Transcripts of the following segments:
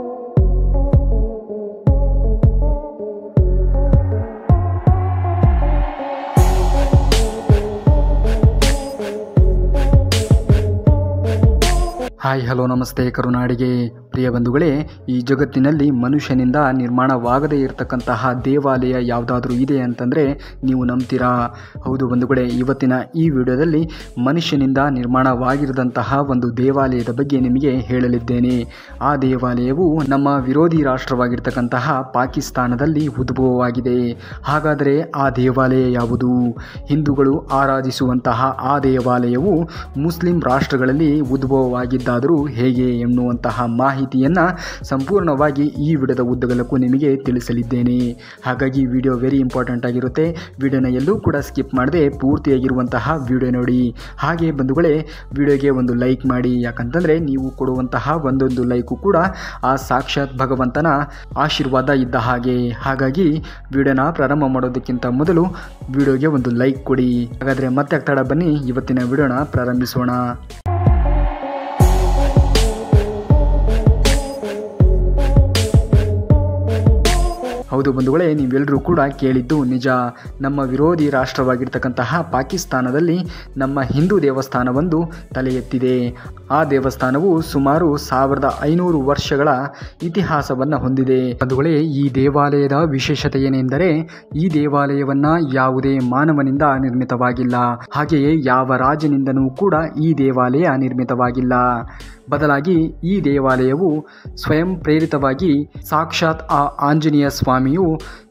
Hi hello ನಮಸ್ತೆ ಕರುನಾಡಿಗೆ ಪ್ರಿಯ ಬಂಧುಗಳೇ, ಈ ಜಗತ್ತಿನಲ್ಲಿ ಮನುಷ್ಯನಿಂದ ನಿರ್ಮಾಣವಾಗದೇ ಇರತಕ್ಕಂತಹ ದೇವಾಲಯ ಯಾವುದಾದ್ರೂ ಇದೆ ಅಂತಂದರೆ ನೀವು ನಂಬ್ತೀರಾ? ಹೌದು ಬಂಧುಗಳೇ, ಇವತ್ತಿನ ಈ ವಿಡಿಯೋದಲ್ಲಿ ಮನುಷ್ಯನಿಂದ ನಿರ್ಮಾಣವಾಗಿರದಂತಹ ಒಂದು ದೇವಾಲಯದ ಬಗ್ಗೆ ನಿಮಗೆ ಹೇಳಲಿದ್ದೇನೆ. ಆ ದೇವಾಲಯವು ನಮ್ಮ ವಿರೋಧಿ ರಾಷ್ಟ್ರವಾಗಿರ್ತಕ್ಕಂತಹ ಪಾಕಿಸ್ತಾನದಲ್ಲಿ ಉದ್ಭವವಾಗಿದೆ. ಹಾಗಾದರೆ ಆ ದೇವಾಲಯ ಯಾವುದು? ಹಿಂದೂಗಳು ಆರಾಧಿಸುವಂತಹ ಆ ದೇವಾಲಯವು ಮುಸ್ಲಿಂ ರಾಷ್ಟ್ರಗಳಲ್ಲಿ ಉದ್ಭವವಾಗಿದ್ದಾದರೂ ಹೇಗೆ ಎನ್ನುವಂತಹ ಮಾಹಿತಿಯನ್ನು ಸಂಪೂರ್ಣವಾಗಿ ಈ ವಿಡಿಯೋದ ಉದ್ದಗಲಕ್ಕೂ ನಿಮಗೆ ತಿಳಿಸಲಿದ್ದೇನೆ. ಹಾಗಾಗಿ ವಿಡಿಯೋ ವೆರಿ ಇಂಪಾರ್ಟೆಂಟ್ ಆಗಿರುತ್ತೆ. ವಿಡಿಯೋನ ಎಲ್ಲೂ ಕೂಡ ಸ್ಕಿಪ್ ಮಾಡದೆ ಪೂರ್ತಿಯಾಗಿರುವಂತಹ ವಿಡಿಯೋ ನೋಡಿ. ಹಾಗೆ ಬಂಧುಗಳೇ, ವಿಡಿಯೋಗೆ ಒಂದು ಲೈಕ್ ಮಾಡಿ. ಯಾಕಂತಂದರೆ ನೀವು ಕೊಡುವಂತಹ ಒಂದೊಂದು ಲೈಕು ಕೂಡ ಆ ಸಾಕ್ಷಾತ್ ಭಗವಂತನ ಆಶೀರ್ವಾದ ಇದ್ದ ಹಾಗೆ. ಹಾಗಾಗಿ ವಿಡಿಯೋನ ಪ್ರಾರಂಭ ಮಾಡೋದಕ್ಕಿಂತ ಮೊದಲು ವಿಡಿಯೋಗೆ ಒಂದು ಲೈಕ್ ಕೊಡಿ. ಹಾಗಾದರೆ ಮತ್ತೆ ತಡ ಬನ್ನಿ, ಇವತ್ತಿನ ವಿಡಿಯೋನ ಪ್ರಾರಂಭಿಸೋಣ. ಹೌದು ಬಂಧುಗಳೇ ನೀವೆಲ್ಲರೂ ಕೂಡ ಕೇಳಿದ್ದು ನಿಜ. ನಮ್ಮ ವಿರೋಧಿ ರಾಷ್ಟ್ರವಾಗಿರ್ತಕ್ಕಂತಹ ಪಾಕಿಸ್ತಾನದಲ್ಲಿ ನಮ್ಮ ಹಿಂದೂ ದೇವಸ್ಥಾನವೊಂದು ತಲೆ ಎತ್ತಿದೆ ಆ ದೇವಸ್ಥಾನವು ಸುಮಾರು ಸಾವಿರದ ಐನೂರು ವರ್ಷಗಳ ಇತಿಹಾಸವನ್ನು ಹೊಂದಿದೆ. ಬಂಧುಗಳೇ, ಈ ದೇವಾಲಯದ ವಿಶೇಷತೆ ಏನೆಂದರೆ ಈ ದೇವಾಲಯವನ್ನು ಯಾವುದೇ ಮಾನವನಿಂದ ನಿರ್ಮಿತವಾಗಿಲ್ಲ. ಹಾಗೆಯೇ ಯಾವ ರಾಜನಿಂದನೂ ಕೂಡ ಈ ದೇವಾಲಯ ನಿರ್ಮಿತವಾಗಿಲ್ಲ. ಬದಲಾಗಿ ಈ ದೇವಾಲಯವು ಸ್ವಯಂ ಪ್ರೇರಿತವಾಗಿ ಸಾಕ್ಷಾತ್ ಆ ಆಂಜನೇಯ ಸ್ವಾಮಿಯು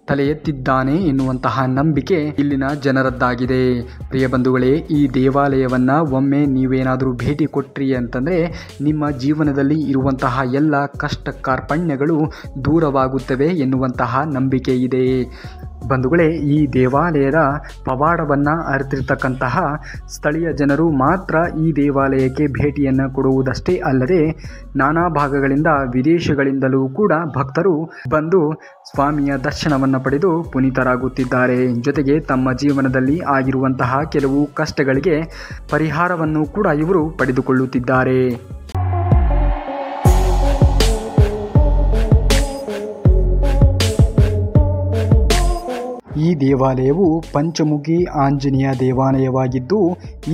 ತಲೆ ಎತ್ತಿದ್ದಾನೆ ಎನ್ನುವಂತಹ ನಂಬಿಕೆ ಇಲ್ಲಿನ ಜನರದ್ದಾಗಿದೆ. ಪ್ರಿಯ ಬಂಧುಗಳೇ, ಈ ದೇವಾಲಯವನ್ನು ಒಮ್ಮೆ ನೀವೇನಾದರೂ ಭೇಟಿ ಕೊಟ್ಟ್ರಿ ಅಂತಂದರೆ ನಿಮ್ಮ ಜೀವನದಲ್ಲಿ ಇರುವಂತಹ ಎಲ್ಲ ಕಷ್ಟ ಕಾರ್ಪಣ್ಯಗಳು ದೂರವಾಗುತ್ತವೆ ಎನ್ನುವಂತಹ ನಂಬಿಕೆ ಇದೆ. ಬಂಧುಗಳೇ, ಈ ದೇವಾಲಯದ ಪವಾಡವನ್ನು ಅರಿತಿರ್ತಕ್ಕಂತಹ ಸ್ಥಳೀಯ ಜನರು ಮಾತ್ರ ಈ ದೇವಾಲಯಕ್ಕೆ ಭೇಟಿಯನ್ನು ಕೊಡುವುದಷ್ಟೇ ಅಲ್ಲದೆ, ನಾನಾ ಭಾಗಗಳಿಂದ ವಿದೇಶಗಳಿಂದಲೂ ಕೂಡ ಭಕ್ತರು ಬಂದು ಸ್ವಾಮಿಯ ದರ್ಶನವನ್ನು ಪಡೆದು ಪುನೀತರಾಗುತ್ತಿದ್ದಾರೆ. ಜೊತೆಗೆ ತಮ್ಮ ಜೀವನದಲ್ಲಿ ಆಗಿರುವಂತಹ ಕೆಲವು ಕಷ್ಟಗಳಿಗೆ ಪರಿಹಾರವನ್ನು ಕೂಡ ಇವರು ಪಡೆದುಕೊಳ್ಳುತ್ತಿದ್ದಾರೆ. ಈ ದೇವಾಲಯವು ಪಂಚಮುಖಿ ಆಂಜನೇಯ ದೇವಾಲಯವಾಗಿದ್ದು,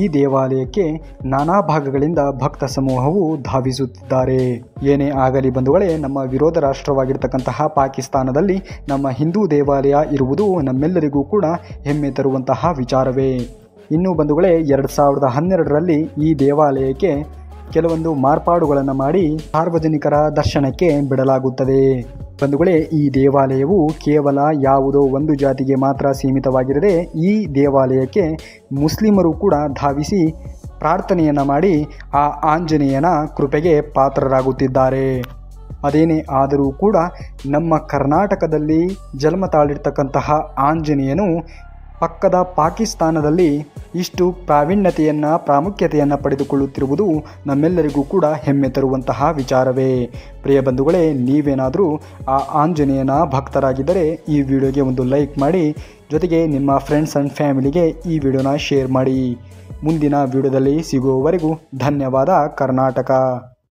ಈ ದೇವಾಲಯಕ್ಕೆ ನಾನಾ ಭಾಗಗಳಿಂದ ಭಕ್ತ ಸಮೂಹವು ಧಾವಿಸುತ್ತಿದ್ದಾರೆ. ಏನೇ ಆಗಲಿ ಬಂಧುಗಳೇ, ನಮ್ಮ ವಿರೋಧ ರಾಷ್ಟ್ರವಾಗಿರ್ತಕ್ಕಂತಹ ಪಾಕಿಸ್ತಾನದಲ್ಲಿ ನಮ್ಮ ಹಿಂದೂ ದೇವಾಲಯ ಇರುವುದು ನಮ್ಮೆಲ್ಲರಿಗೂ ಕೂಡ ಹೆಮ್ಮೆ ತರುವಂತಹ ವಿಚಾರವೇ. ಇನ್ನು ಬಂಧುಗಳೇ, ಎರಡು ಸಾವಿರದ ಹನ್ನೆರಡರಲ್ಲಿ ಈ ದೇವಾಲಯಕ್ಕೆ ಕೆಲವೊಂದು ಮಾರ್ಪಾಡುಗಳನ್ನು ಮಾಡಿ ಸಾರ್ವಜನಿಕರ ದರ್ಶನಕ್ಕೆ ಬಿಡಲಾಗುತ್ತದೆ. ಬಂಧುಗಳೇ, ಈ ದೇವಾಲಯವು ಕೇವಲ ಯಾವುದೋ ಒಂದು ಜಾತಿಗೆ ಮಾತ್ರ ಸೀಮಿತವಾಗಿರದೆ, ಈ ದೇವಾಲಯಕ್ಕೆ ಮುಸ್ಲಿಮರು ಕೂಡ ಧಾವಿಸಿ ಪ್ರಾರ್ಥನೆಯನ್ನು ಮಾಡಿ ಆ ಆಂಜನೇಯನ ಕೃಪೆಗೆ ಪಾತ್ರರಾಗುತ್ತಿದ್ದಾರೆ. ಅದೇನೇ ಆದರೂ ಕೂಡ ನಮ್ಮ ಕರ್ನಾಟಕದಲ್ಲಿ ಜನ್ಮ ತಾಳಿರ್ತಕ್ಕಂತಹ ಆಂಜನೇಯನು ಪಕ್ಕದ ಪಾಕಿಸ್ತಾನದಲ್ಲಿ ಇಷ್ಟು ಪ್ರಾವೀಣ್ಯತೆಯನ್ನು, ಪ್ರಾಮುಖ್ಯತೆಯನ್ನು ಪಡೆದುಕೊಳ್ಳುತ್ತಿರುವುದು ನಮ್ಮೆಲ್ಲರಿಗೂ ಕೂಡ ಹೆಮ್ಮೆ ತರುವಂತಹ ವಿಚಾರವೇ. ಪ್ರಿಯ ಬಂಧುಗಳೇ, ನೀವೇನಾದರೂ ಆ ಆಂಜನೇಯನ ಭಕ್ತರಾಗಿದ್ದರೆ ಈ ವಿಡಿಯೋಗೆ ಒಂದು ಲೈಕ್ ಮಾಡಿ, ಜೊತೆಗೆ ನಿಮ್ಮ ಫ್ರೆಂಡ್ಸ್ ಆ್ಯಂಡ್ ಫ್ಯಾಮಿಲಿಗೆ ಈ ವಿಡಿಯೋನ ಶೇರ್ ಮಾಡಿ. ಮುಂದಿನ ವಿಡಿಯೋದಲ್ಲಿ ಸಿಗುವವರೆಗೂ ಧನ್ಯವಾದ ಕರ್ನಾಟಕ.